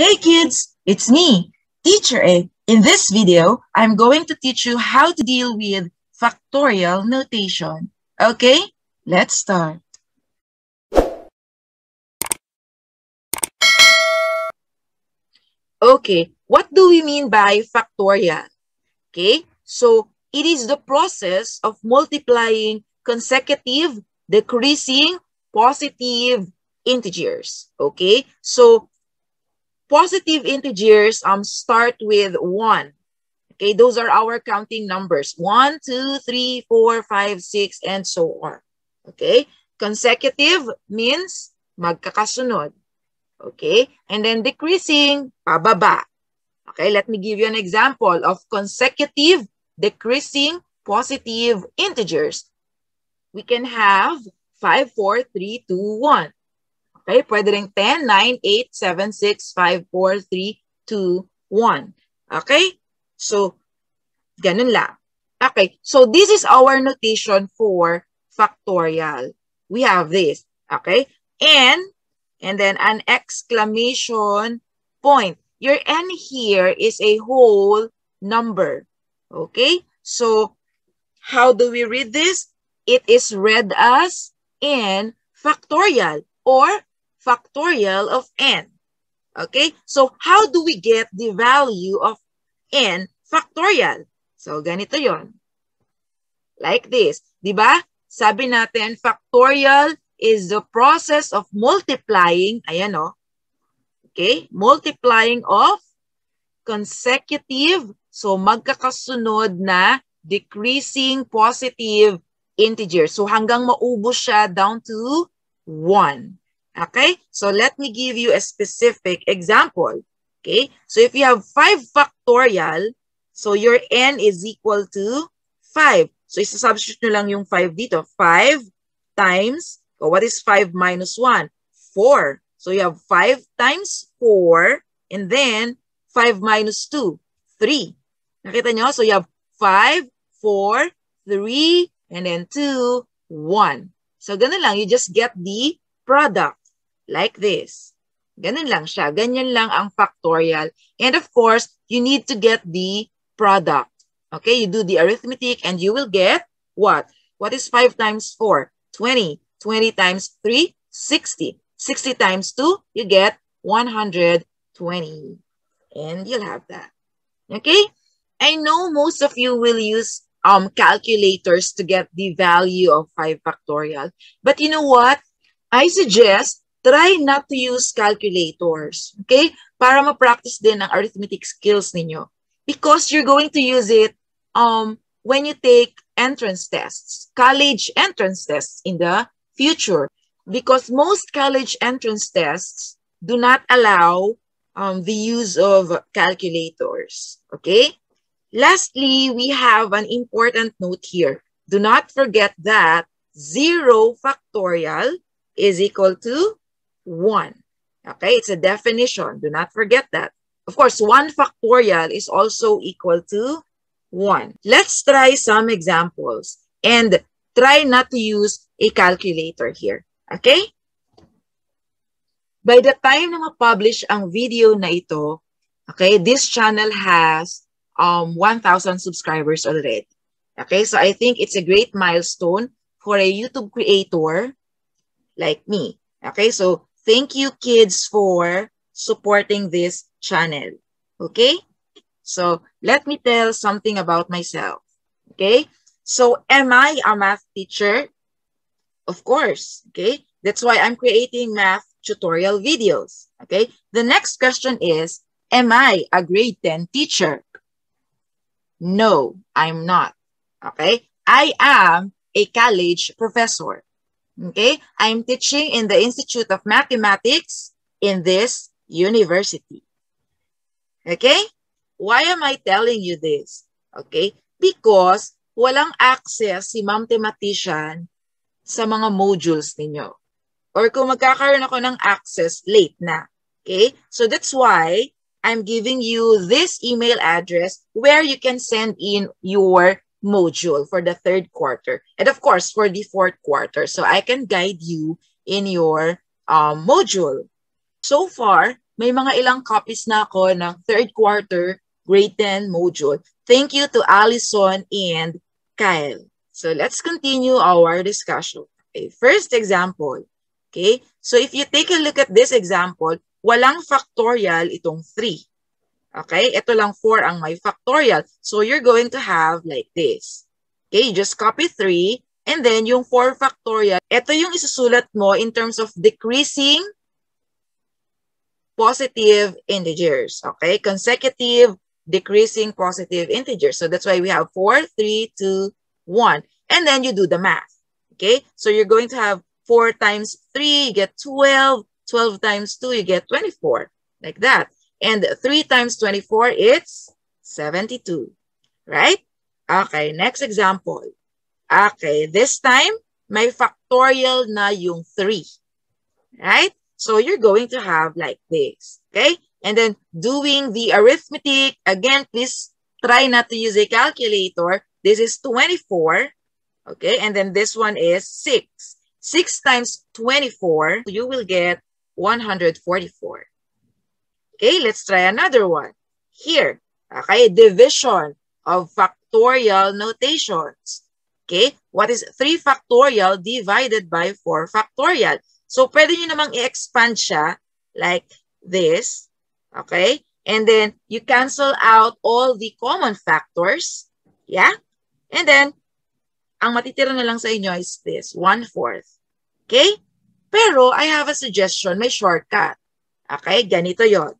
Hey kids, it's me, Teacher A. In this video, I'm going to teach you how to deal with factorial notation. Okay, let's start. Okay, what do we mean by factorial? Okay, so it is the process of multiplying consecutive, decreasing, positive integers. Okay, so positive integers um start with 1. Okay, those are our counting numbers. 1, 2, 3, 4, 5, 6, and so on. Okay, consecutive means magkakasunod. Okay, and then decreasing, pababa. Okay, let me give you an example of consecutive decreasing positive integers. We can have 5, 4, 3, 2, 1. Okay, pwede rin 10, 9, 8, 7, 6, 5, 4, 3, 2, 1. Okay? So, ganun lang. Okay, so this is our notation for factorial. We have this. Okay? And, and then an exclamation point. Your n here is a whole number. Okay? So, how do we read this? It is read as n factorial or factorial of n. Okay? So, how do we get the value of n factorial? So, ganito yon. Like this. Di ba? Sabi natin, factorial is the process of multiplying, ayan o, oh, okay? Multiplying of consecutive, so magkakasunod na decreasing positive integer. So hanggang maubos siya down to 1. Okay? So let me give you a specific example. Okay? So if you have 5 factorial, so your n is equal to 5. So isa-substitute nyo lang yung 5 dito. 5 times, oh, what is 5 minus 1? 4. So you have 5 times 4, and then 5 minus 2, 3. Nakita nyo? So you have 5, 4, 3, and then 2, 1. So ganun lang, you just get the product like this. Ganun lang siya. Ganyan lang ang factorial. And of course, you need to get the product. Okay, you do the arithmetic and you will get what? What is 5 times 4? 20. 20 times 3? 60. 60 times 2, you get 120. And you'll have that. Okay? I know most of you will use um, calculators to get the value of 5 factorial. But you know what? I suggest try not to use calculators, okay? Para ma-practice din ang arithmetic skills ninyo. Because you're going to use it um, when you take entrance tests, college entrance tests in the future. Because most college entrance tests do not allow um, the use of calculators, okay? Lastly, we have an important note here. Do not forget that 0 factorial is equal to 1. Okay, it's a definition. Do not forget that. Of course, 1 factorial is also equal to 1. Let's try some examples and try not to use a calculator here. Okay? By the time na ma-publish ang video na ito, okay, this channel has um, 1,000 subscribers already. Okay, so I think it's a great milestone for a YouTube creator like me. Okay, so Thank you, kids, for supporting this channel. Okay? So, let me tell something about myself. Okay? So, am I a math teacher? Of course. Okay? That's why I'm creating math tutorial videos. Okay? The next question is, am I a grade 10 teacher? No, I'm not. Okay? I am a college professor. Okay? I'm teaching in the Institute of Mathematics in this university. Okay? Why am I telling you this? Okay? Because walang access si Ma'am Thematician sa mga modules ninyo. Or kung magkakaroon ako ng access, late na. Okay? So that's why I'm giving you this email address where you can send in your module for the third quarter. And of course, for the fourth quarter. So I can guide you in your um, module. So far, may mga ilang copies na ako ng third quarter grade 10 module. Thank you to Allison and Kyle. So let's continue our discussion. Okay, first example. Okay, so if you take a look at this example, walang factorial itong 3. Okay, ito lang 4 ang may factorial. So you're going to have like this. Okay, you just copy 3 and then yung 4 factorial, ito yung isusulat mo in terms of decreasing positive integers. Okay, consecutive decreasing positive integers. So that's why we have 4, 3, 2, 1. And then you do the math. Okay, so you're going to have 4 times 3, you get 12. 12 times 2, you get 24. Like that. And 3 times 24, it's 72. Right? Okay, next example. Okay, this time, may factorial na yung 3. Right? So you're going to have like this. Okay? And then doing the arithmetic, again, please try not to use a calculator. This is 24. Okay, and then this one is 6. 6 times 24, you will get 144. Okay, let's try another one. Here, okay, division of factorial notations. Okay, what is 3 factorial divided by 4 factorial? So, pwede nyo namang i-expand siya like this. Okay, and then you cancel out all the common factors. Yeah, and then ang matitira na lang sa inyo is this, one-fourth. Okay? Pero I have a suggestion, may shortcut. Okay? Ganito yon.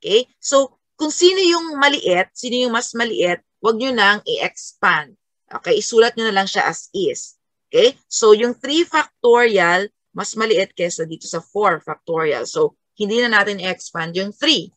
Okay? So, kung sino yung maliit, sino yung mas maliit, wag nyo nang i-expand. Okay? Isulat nyo na lang siya as is. Okay? So, yung 3 factorial, mas maliit kesa dito sa 4 factorial. So, hindi na natin i-expand yung 3.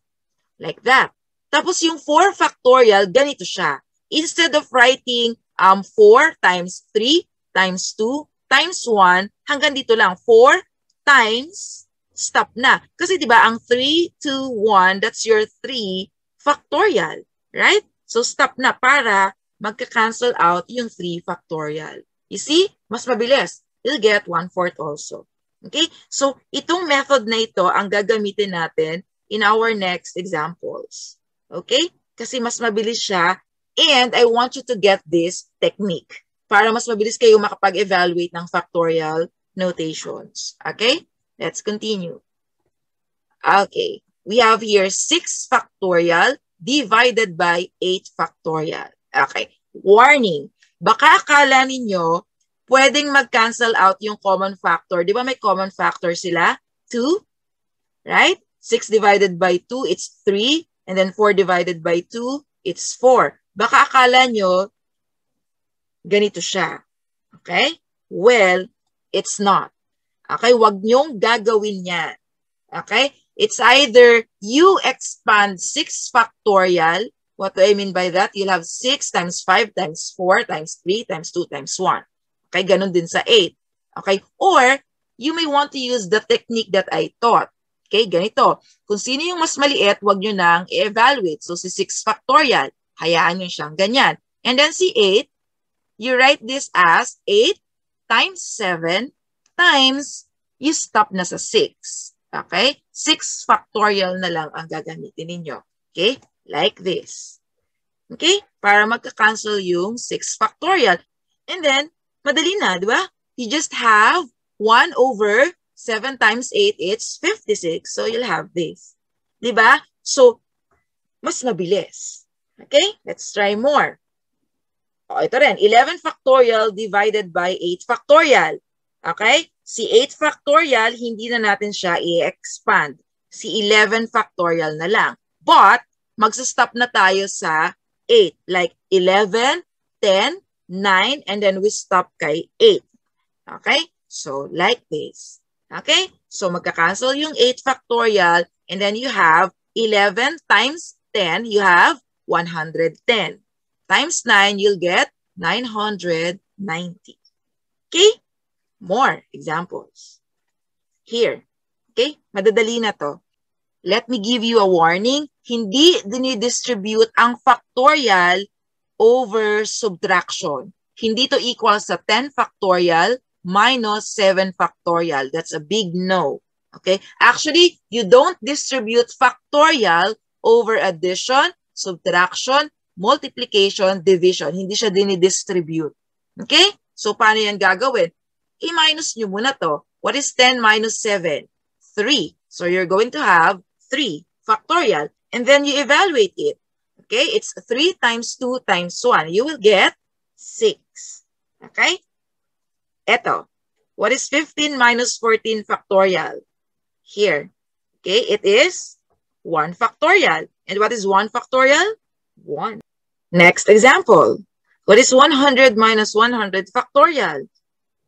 Like that. Tapos yung 4 factorial, ganito siya. Instead of writing um, 4 times 3 times 2 times 1 hanggang dito lang. 4 times stop na. Kasi 'di ba ang 3 2 1 that's your 3 factorial, right? So stop na para magka-cancel out yung 3 factorial. You see? Mas mabilis. You'll get 1 fourth also. Okay? So itong method na ito ang gagamitin natin in our next examples. Okay? Kasi mas mabilis siya And I want you to get this technique para mas mabilis kayo makapag-evaluate ng factorial notations. Okay? Let's continue. Okay. We have here 6 factorial divided by 8 factorial. Okay. Warning. Baka akala ninyo pwedeng mag-cancel out yung common factor. Di ba may common factor sila? 2. Right? 6 divided by 2, it's 3. And then 4 divided by 2, it's 4. Baka akala nyo, ganito siya. Okay? Well, it's not. Okay? Huwag nyong gagawin yan. Okay? It's either you expand 6 factorial. What do I mean by that? You'll have 6 times 5 times 4 times 3 times 2 times 1. Okay? Ganon din sa 8. Okay? Or, you may want to use the technique that I taught. Okay? Ganito. Kung sino yung mas maliit, huwag nyo nang i-evaluate. So, si 6 factorial. Hayaan nyo siyang ganyan. And then si 8, you write this as 8 times 7 times, you stop na sa 6. Okay? 6 factorial na lang ang gagamitin ninyo. Okay? Like this. Okay? Para magka-cancel yung 6 factorial. And then, madali na, di ba? You just have 1 over 7 times 8, it's 56. So, you'll have this. Di ba? So, mas mabilis. Okay, let's try more. O, ito rin, 11 factorial divided by 8 factorial. Okay? Si 8 factorial, hindi na natin siya i-expand. Si 11 factorial na lang. But, magsa-stop na tayo sa 8. Like 11, 10, 9, and then we stop kay 8. Okay? So, like this. Okay? So, magka-cancel yung 8 factorial, and then you have 11 times 10, you have 110. Times 9, you'll get 990. Okay? More examples. Here. Okay? Madadali na to. Let me give you a warning. Hindi dinidistribute ang factorial over subtraction. Hindi to equal sa 10 factorial minus 7 factorial. That's a big no. Okay? Actually, you don't distribute factorial over addition, subtraction, multiplication, division. Hindi siya dinidistribute. Okay? So, paano yan gagawin? I-minus nyo muna to. What is 10 minus 7? 3. So, you're going to have 3 factorial. And then you evaluate it. Okay? It's 3 times 2 times 1. You will get 6. Okay? Eto. What is 15 minus 14 factorial? Here. Okay? It is 1 factorial. And what is 1 factorial? 1. Next example. What is 100 minus 100 factorial?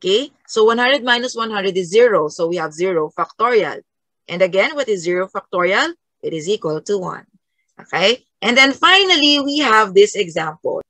Okay, so 100 minus 100 is 0. So we have 0 factorial. And again, what is 0 factorial? It is equal to 1. Okay, and then finally, we have this example.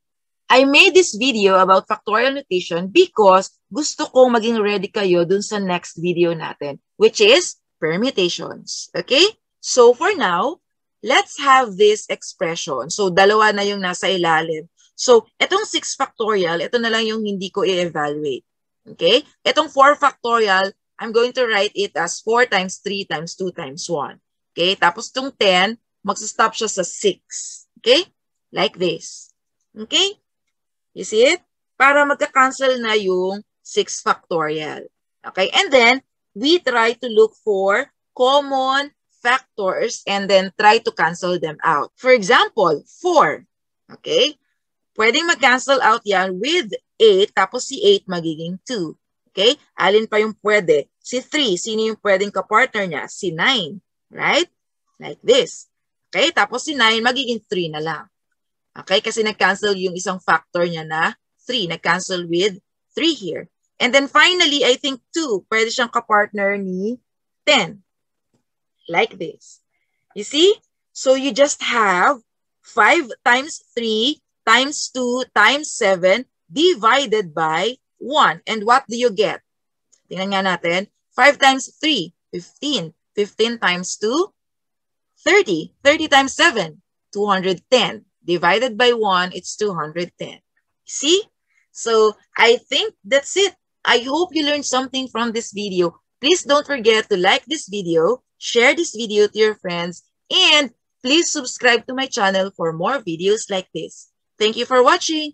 I made this video about factorial notation because gusto kong maging ready kayo dun sa next video natin, which is permutations. Okay? So for now, let's have this expression. So dalawa na yung nasa ilalim. So itong 6 factorial, ito na lang yung hindi ko i-evaluate. Okay? Itong 4 factorial, I'm going to write it as 4 times 3 times 2 times 1. Okay? Tapos itong 10, magsastop siya sa 6. Okay? Like this. Okay? You see it? Para magka-cancel na yung 6 factorial. Okay? And then, we try to look for common factors and then try to cancel them out. For example, 4. Okay? Pwedeng mag-cancel out yan with 8, tapos si 8 magiging 2. Okay? Alin pa yung pwede? Si 3, sino yung pwedeng kapartner niya? Si 9. Right? Like this. Okay? Tapos si 9, magiging 3 na lang. Okay? Kasi nag-cancel yung isang factor niya na 3. Nag-cancel with 3 here. And then finally, I think 2. Pwede siyang kapartner ni 10. Like this. You see? So you just have 5 times 3 times 2 times 7 divided by 1. And what do you get? Tingnan nga natin. 5 times 3, 15. 15 times 2, 30. 30 times 7, 210. Divided by 1, it's 210. See? So, I think that's it. I hope you learned something from this video. Please don't forget to like this video, share this video to your friends, and please subscribe to my channel for more videos like this. Thank you for watching.